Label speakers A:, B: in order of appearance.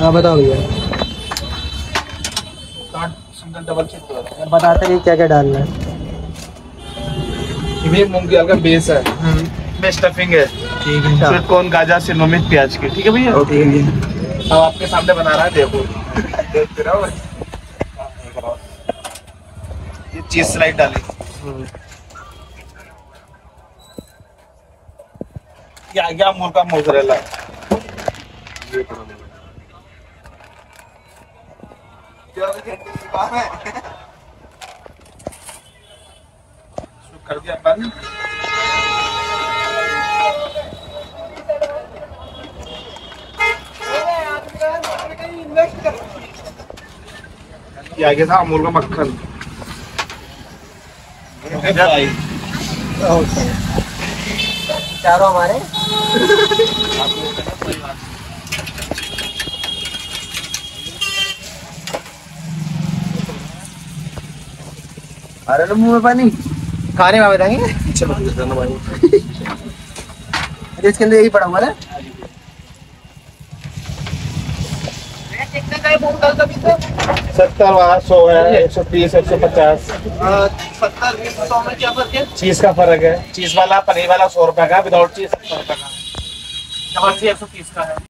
A: हाँ बताओ भैया। बताते हैं क्या क्या डालना है।
B: ये मूंग की दाल का बेस है। में स्टफिंग है।
A: ठीक है।
B: स्वीट कॉर्न गाजर प्याज की? ठीक है भैया?
A: ओके।
B: अब आपके सामने बना रहा है देखो। देखते रहो। ये चीज़ स्लाइड डाली। ये आ गया कर दिया बंद आगे था अमूल का मक्खन।
A: चारों हमारे। अरे मुँह में पानी। खाने में बताएँगे?
B: चलो
A: अरे इसके अंदर यही पड़ा हुआ है
B: सत्तर सौ है एक सौ तीस एक सौ पचास।
A: सत्तर सौ में क्या फ़र्क है
B: चीज़ का फ़र्क है। चीज़ वाला पनीर वाला सौ रुपए का विदाउट चीज़ सत्तर रुपए का एक सौ तीस का है।